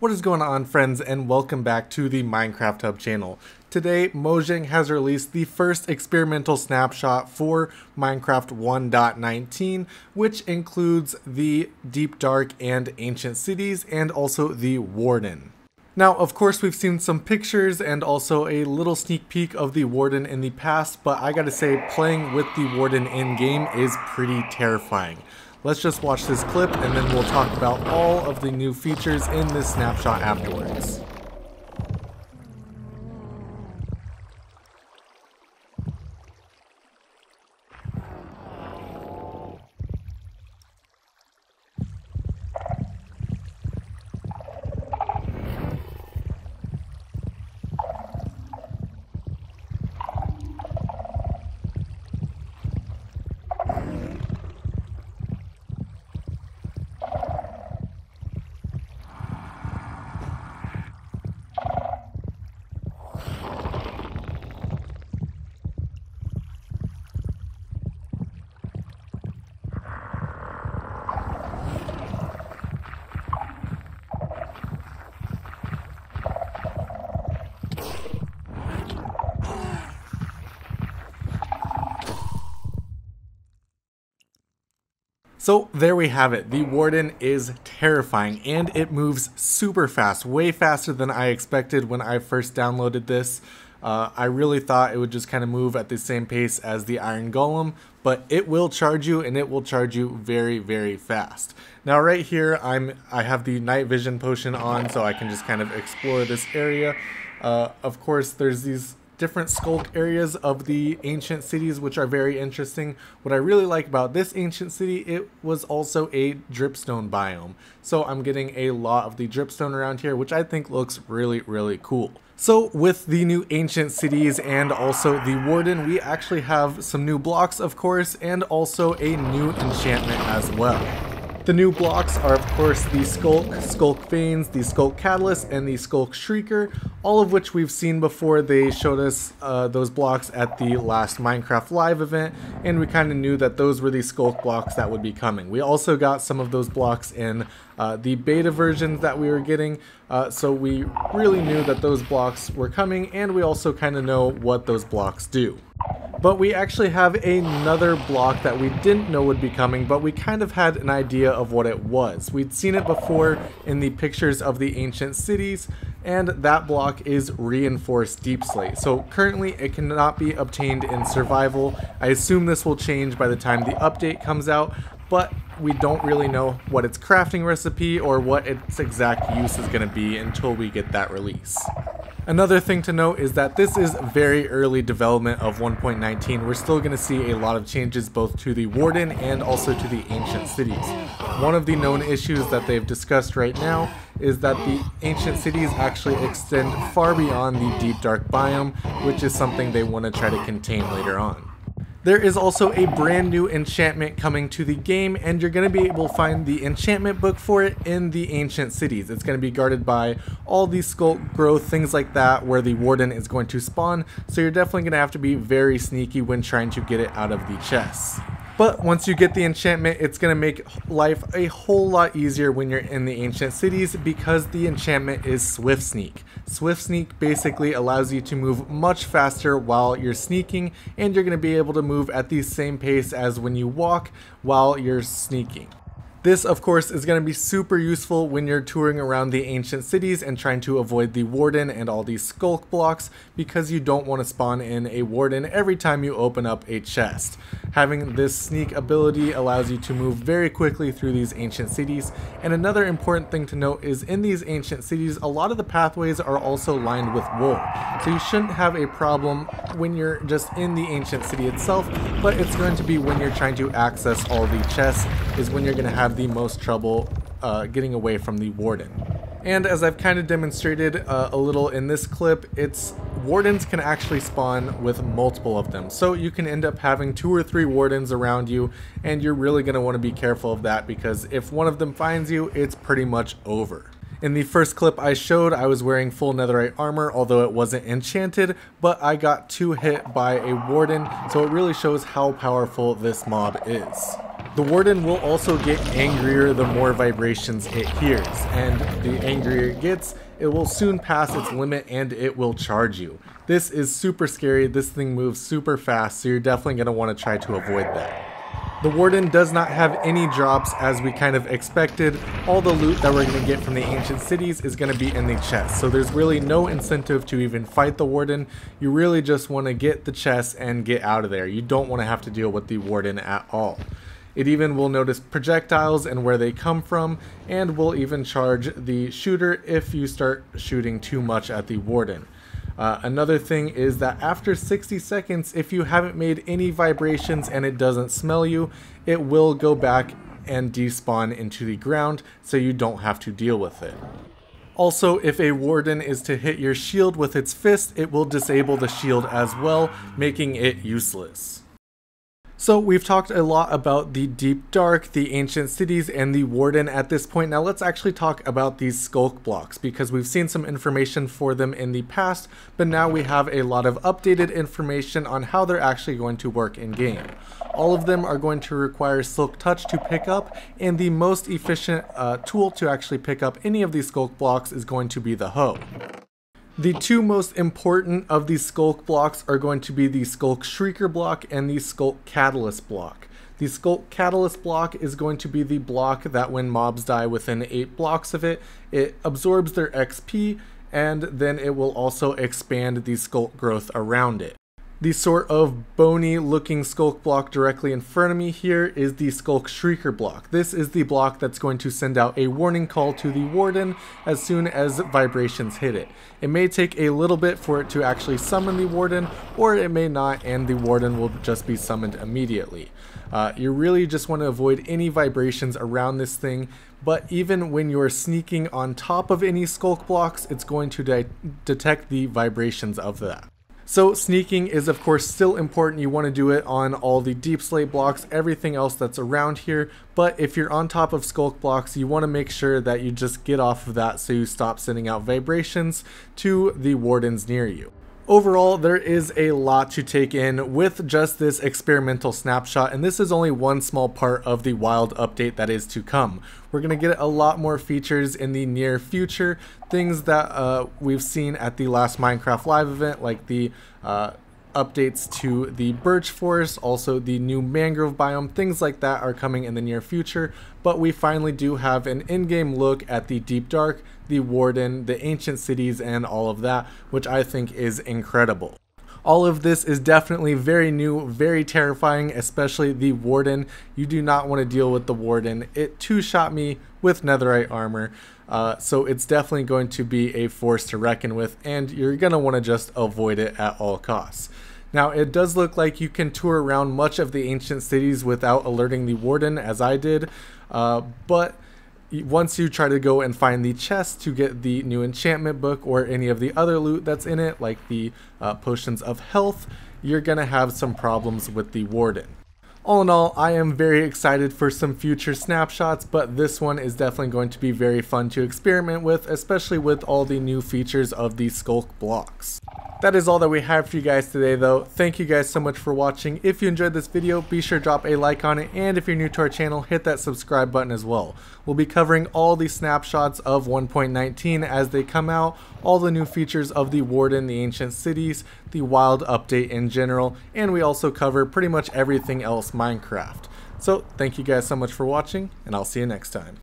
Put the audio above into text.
What is going on friends and welcome back to the Minecraft Hub channel. Today Mojang has released the first experimental snapshot for Minecraft 1.19 which includes the Deep Dark and Ancient Cities and also the Warden. Now, of course, we've seen some pictures and also a little sneak peek of the Warden in the past, but I gotta say, playing with the Warden in-game is pretty terrifying. Let's just watch this clip and then we'll talk about all of the new features in this snapshot afterwards. So there we have it. The Warden is terrifying and it moves super fast, way faster than I expected when I first downloaded this. Uh, I really thought it would just kind of move at the same pace as the Iron Golem, but it will charge you and it will charge you very, very fast. Now right here, I'm I have the night vision potion on so I can just kind of explore this area. Uh, of course, there's these different skulk areas of the ancient cities, which are very interesting. What I really like about this ancient city, it was also a dripstone biome. So I'm getting a lot of the dripstone around here, which I think looks really, really cool. So with the new ancient cities and also the warden, we actually have some new blocks, of course, and also a new enchantment as well. The new blocks are of course the Skulk, Skulk Veins, the Skulk Catalyst, and the Skulk Shrieker, all of which we've seen before they showed us uh, those blocks at the last Minecraft Live event, and we kind of knew that those were the Sculk blocks that would be coming. We also got some of those blocks in uh, the beta versions that we were getting, uh, so we really knew that those blocks were coming, and we also kind of know what those blocks do. But we actually have another block that we didn't know would be coming, but we kind of had an idea of what it was. We'd seen it before in the pictures of the ancient cities, and that block is reinforced deepslate. So currently it cannot be obtained in survival. I assume this will change by the time the update comes out, but we don't really know what its crafting recipe or what its exact use is going to be until we get that release. Another thing to note is that this is very early development of 1.19. We're still going to see a lot of changes both to the Warden and also to the ancient cities. One of the known issues that they've discussed right now is that the ancient cities actually extend far beyond the deep dark biome, which is something they want to try to contain later on. There is also a brand new enchantment coming to the game and you're going to be able to find the enchantment book for it in the ancient cities. It's going to be guarded by all these sculk growth, things like that where the warden is going to spawn. So you're definitely going to have to be very sneaky when trying to get it out of the chests. But once you get the enchantment, it's going to make life a whole lot easier when you're in the ancient cities because the enchantment is Swift Sneak. Swift Sneak basically allows you to move much faster while you're sneaking and you're going to be able to move at the same pace as when you walk while you're sneaking. This, of course, is going to be super useful when you're touring around the ancient cities and trying to avoid the warden and all these skulk blocks because you don't want to spawn in a warden every time you open up a chest. Having this sneak ability allows you to move very quickly through these ancient cities, and another important thing to note is in these ancient cities, a lot of the pathways are also lined with wool, so you shouldn't have a problem when you're just in the ancient city itself, but it's going to be when you're trying to access all the chests is when you're going to have the most trouble uh, getting away from the warden. And as I've kind of demonstrated uh, a little in this clip, it's wardens can actually spawn with multiple of them. So you can end up having two or three wardens around you, and you're really going to want to be careful of that because if one of them finds you, it's pretty much over. In the first clip I showed, I was wearing full netherite armor, although it wasn't enchanted, but I got two hit by a warden, so it really shows how powerful this mob is. The Warden will also get angrier the more vibrations it hears, and the angrier it gets, it will soon pass its limit and it will charge you. This is super scary, this thing moves super fast, so you're definitely going to want to try to avoid that. The Warden does not have any drops as we kind of expected. All the loot that we're going to get from the ancient cities is going to be in the chest. So there's really no incentive to even fight the Warden. You really just want to get the chest and get out of there. You don't want to have to deal with the Warden at all. It even will notice projectiles and where they come from, and will even charge the shooter if you start shooting too much at the Warden. Uh, another thing is that after 60 seconds, if you haven't made any vibrations and it doesn't smell you, it will go back and despawn into the ground so you don't have to deal with it. Also, if a warden is to hit your shield with its fist, it will disable the shield as well, making it useless. So we've talked a lot about the Deep Dark, the Ancient Cities, and the Warden at this point. Now let's actually talk about these Skulk blocks because we've seen some information for them in the past, but now we have a lot of updated information on how they're actually going to work in game. All of them are going to require Silk Touch to pick up, and the most efficient uh, tool to actually pick up any of these Skulk blocks is going to be the hoe. The two most important of these Skulk blocks are going to be the Skulk Shrieker block and the Skulk Catalyst block. The Skulk Catalyst block is going to be the block that when mobs die within 8 blocks of it, it absorbs their XP and then it will also expand the Skulk growth around it. The sort of bony looking Skulk block directly in front of me here is the Skulk shrieker block. This is the block that's going to send out a warning call to the warden as soon as vibrations hit it. It may take a little bit for it to actually summon the warden or it may not and the warden will just be summoned immediately. Uh, you really just want to avoid any vibrations around this thing but even when you're sneaking on top of any Skulk blocks, it's going to de detect the vibrations of that. So sneaking is of course still important. You want to do it on all the deepslate blocks, everything else that's around here. But if you're on top of skulk blocks, you want to make sure that you just get off of that so you stop sending out vibrations to the wardens near you. Overall, there is a lot to take in with just this experimental snapshot, and this is only one small part of the wild update that is to come. We're going to get a lot more features in the near future, things that uh, we've seen at the last Minecraft Live event, like the uh, updates to the birch forest, also the new mangrove biome, things like that are coming in the near future, but we finally do have an in-game look at the Deep Dark, the Warden, the ancient cities, and all of that, which I think is incredible. All of this is definitely very new, very terrifying, especially the Warden. You do not want to deal with the Warden. It two-shot me with netherite armor, uh, so it's definitely going to be a force to reckon with, and you're going to want to just avoid it at all costs. Now, it does look like you can tour around much of the ancient cities without alerting the Warden, as I did, uh, but once you try to go and find the chest to get the new enchantment book or any of the other loot that's in it, like the uh, potions of health, you're gonna have some problems with the warden. All in all, I am very excited for some future snapshots, but this one is definitely going to be very fun to experiment with, especially with all the new features of the Skulk blocks. That is all that we have for you guys today though. Thank you guys so much for watching. If you enjoyed this video, be sure to drop a like on it, and if you're new to our channel, hit that subscribe button as well. We'll be covering all the snapshots of 1.19 as they come out, all the new features of the Warden, the Ancient Cities, the Wild update in general, and we also cover pretty much everything else Minecraft. So thank you guys so much for watching, and I'll see you next time.